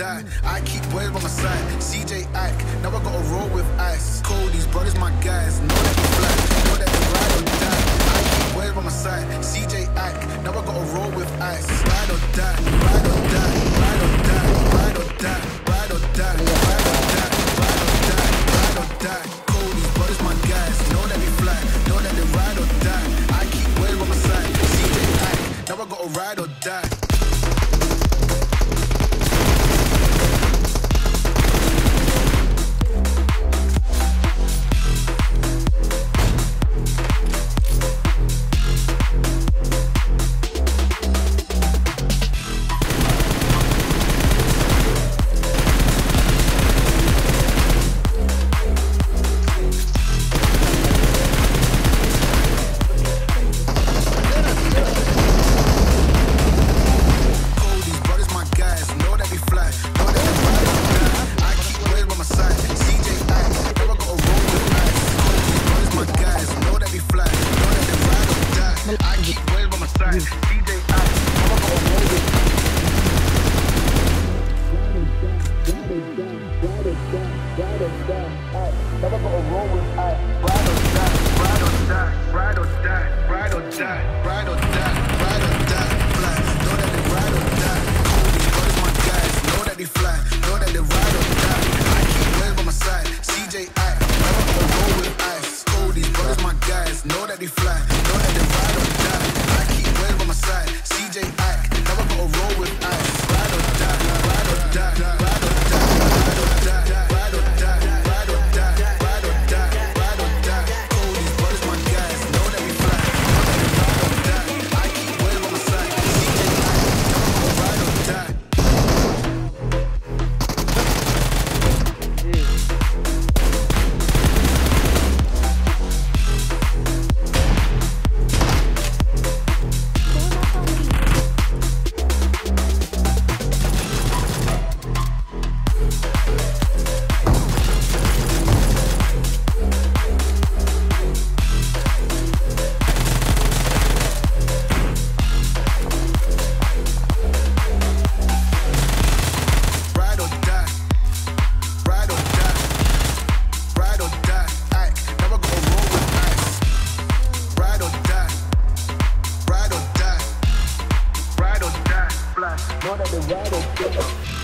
I keep boys by my side. CJ Ike, now I gotta roll with ice. Cody's brothers, my guys. Know that they fly, know that they ride or die. I keep boys by my side. CJ Ike, now I gotta roll with ice. Ride or die, ride or die, ride or die, ride or die, ride or die, ride or die, ride or die, ride or die. Cody's brothers, my guys. Know that they fly, know that they ride or die. I keep boys by my side. CJ Ike, now I gotta ride or die. Never gonna roll with. Ride or die, ride or die, ride or die, ride or die, ride or die, ride or die. Fly, know that they ride or die. My guys. Know that they fly, know that they ride or die. I keep by my side. CJ I, never gonna roll with my guys. Know that they fly, blessed. More than the right of